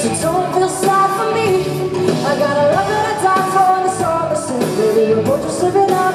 So don't feel sad for me. I got a love that I die for it's all the same Baby, you're both just living out